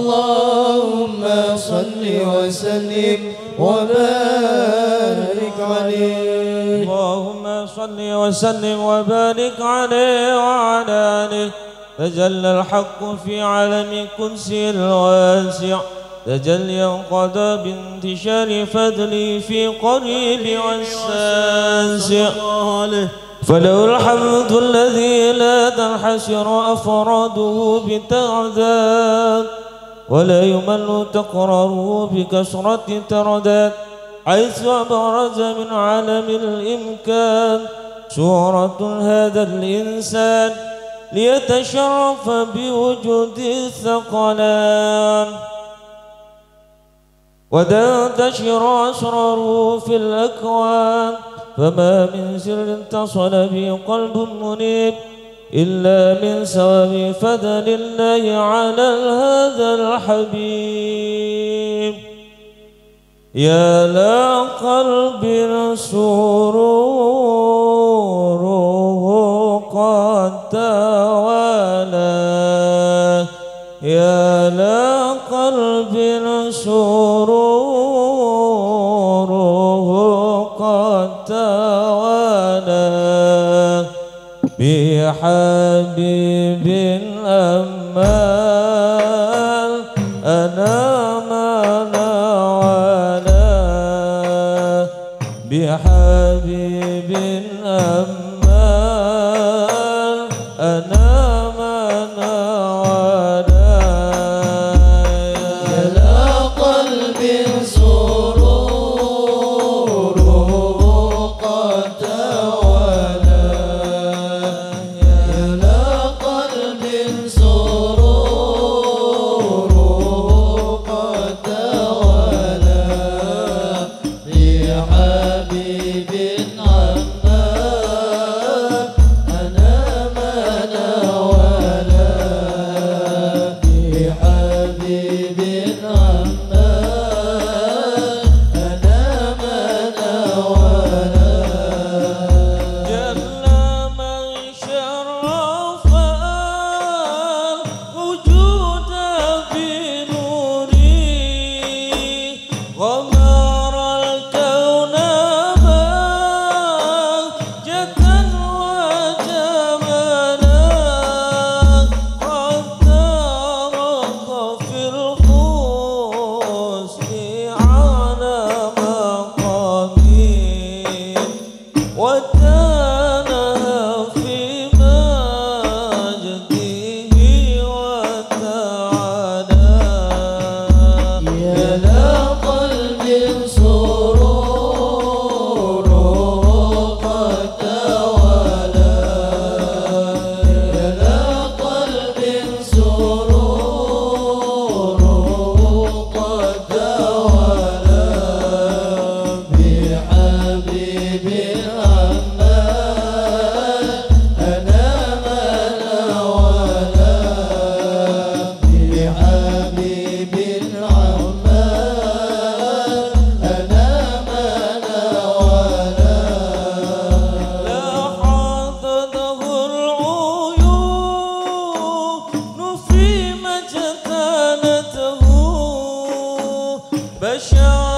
اللهم صل وسلم وبارك عليه. اللهم صل وسلم وبارك عليه وعلى آله. تجلى الحق في عالم كرسي الواسع. تجليا قضى بانتشار فضلي في قريب والساسع. فله الحمد الذي لا تنحشر أفراده بتعداد ولا يمل تقرره بكثرة ترداد حيث أبرز من عالم الإمكان صورة هذا الإنسان ليتشرف بوجود الثقلان. وتنتشر أسراره في الأكوان فما من سر اتصل به قلب منيب إلا من ثواب فضل الله على هذا الحبيب. يا لا قلب سروره قد توالى يا لا قلب سروره بحبيب أمال أنا من ولا بحبيب بشرا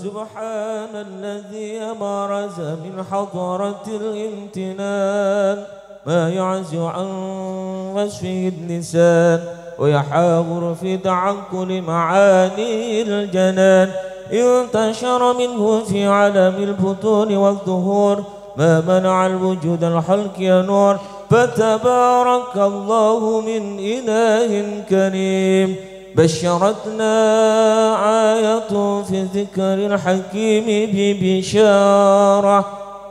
فسبحان الذي أبرز من حضرة الامتنان. ما يعز عن وصفه اللسان ويحاور في تعقل معاني الجنان. انتشر منه في عالم البطون والظهور ما منع الوجود الحلق يا نور. فتبارك الله من إله كريم. بشرتنا آية في ذكر الحكيم ببشارة.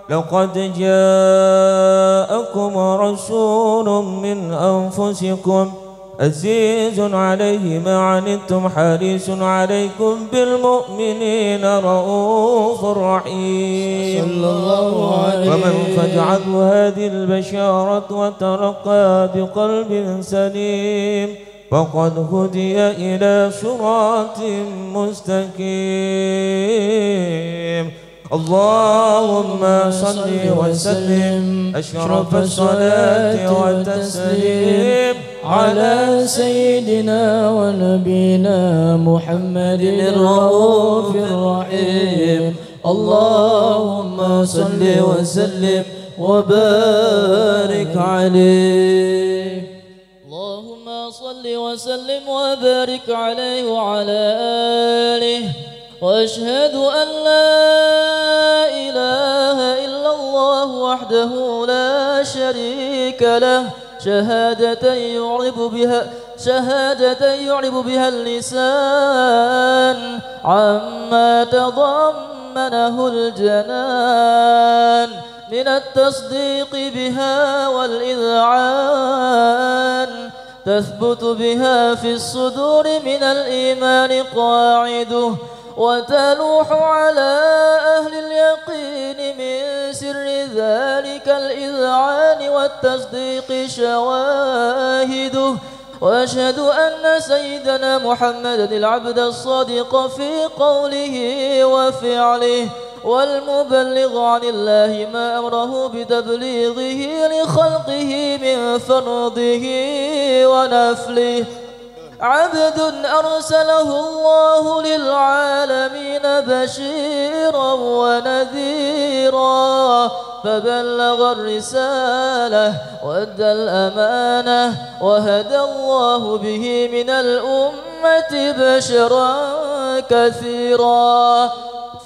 لقد جاءكم رسول من أنفسكم عزيز عليه ما عنتم حريص عليكم بالمؤمنين رؤوف رحيم. صلى الله عليه ومن فاجعله هذه البشارة وترقى بقلب سليم. فقد هدي إلى صراط مستقيم. اللهم صل وسلم. أشرف الصلاة والتسليم على سيدنا ونبينا محمد الرؤوف الرحيم. اللهم صل وسلم وبارك عليه. وسلم وبارك عليه وعلى آله. وأشهد أن لا إله إلا الله وحده لا شريك له. شهادة يعرب بها شهادة يعرب بها اللسان. عما تضمنه الجنان. من التصديق بها والإذعان. تثبت بها في الصدور من الإيمان قاعدة وتلوح على أهل اليقين من سر ذلك الإذعان والتصديق شواهده وأشهد أن سيدنا محمدا العبد الصادق في قوله وفعله. والمبلغ عن الله ما أمره بتبليغه لخلقه من فرضه ونفله. عبد أرسله الله للعالمين بشيرا ونذيرا. فبلغ الرسالة وأدى الأمانة وهدى الله به من الأمة بشرا كثيرا.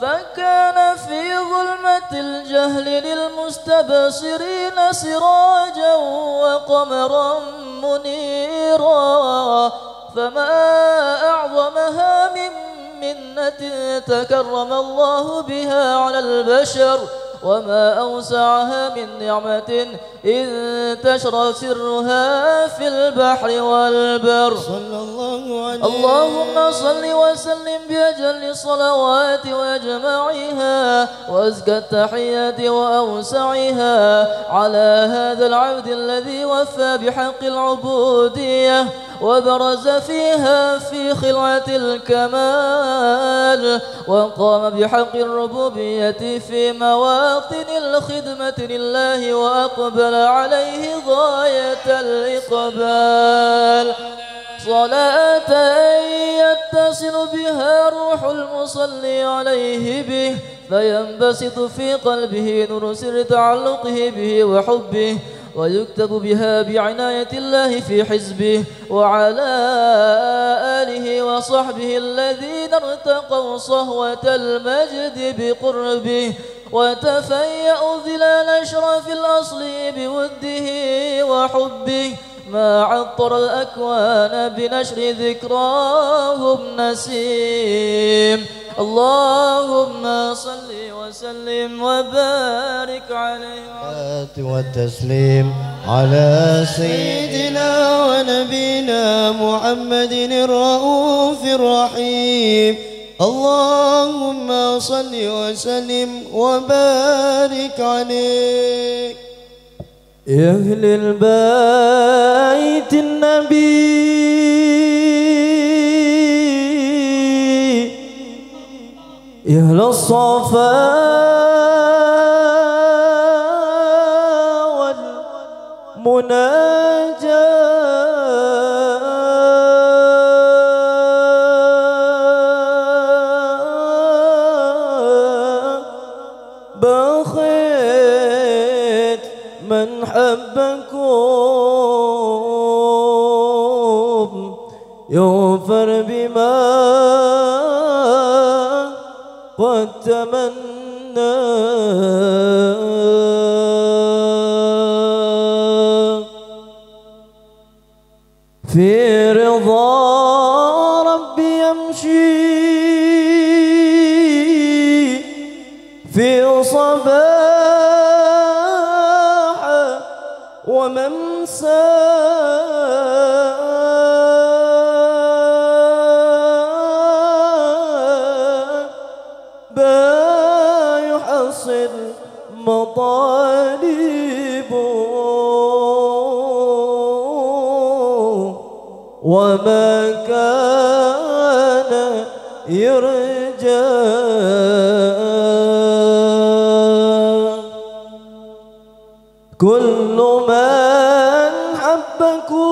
فكان في ظلمة الجهل للمستبصرين سراجا وقمرا منيرا فما أعظمها من منة تكرم الله بها على البشر وما أوسعها من نعمة انتشر سرها في البحر والبر. صلى الله عليه اللهم صل وسلم بأجل الصلوات وأجمعها وأزكى التحيات وأوسعها على هذا العبد الذي وفى بحق العبودية وبرز فيها في خلعة الكمال وقام بحق الربوبية في مواطن الخدمة لله وأقبل عليه غاية الإقبال. صلاة يتصل بها روح المصلي عليه به فينبسط في قلبه نور سر تعلقه به وحبه ويكتب بها بعناية الله في حزبه وعلى آله وصحبه الذين ارتقوا صهوة المجد بقربه. وتفيأوا ظلال أشرف الأصل بوده وحبه ما عطر الأكوان بنشر ذكراهم نسيم. اللهم صل وسلم وبارك عليه والتسليم على سيدنا ونبينا محمد الرؤوف الرحيم. اللهم صل وسلم وبارك عليه يا أهل البيت النبي. يا أهل الصفا والمناجاة. تمنى. في رضا ربي يمشي. في صباح وممساه وما كان يرجى. كل من حبكم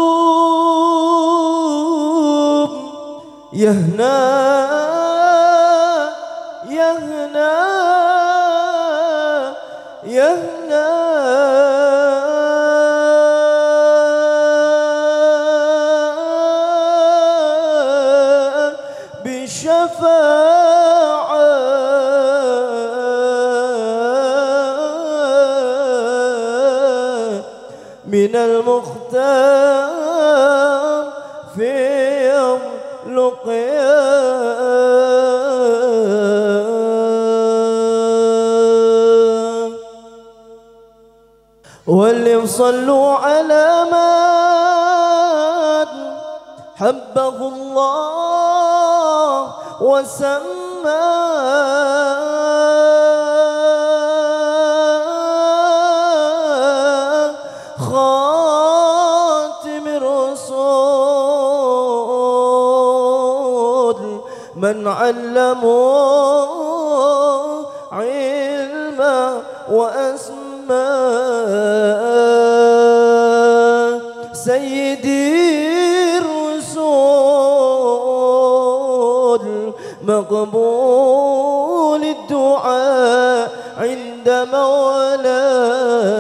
يهنى بشفاعة من المختار في يوم القيامة واللي صلوا على من حبه الله. وسماه خاتم الرسول من علمه علما وأسماء عند مولاه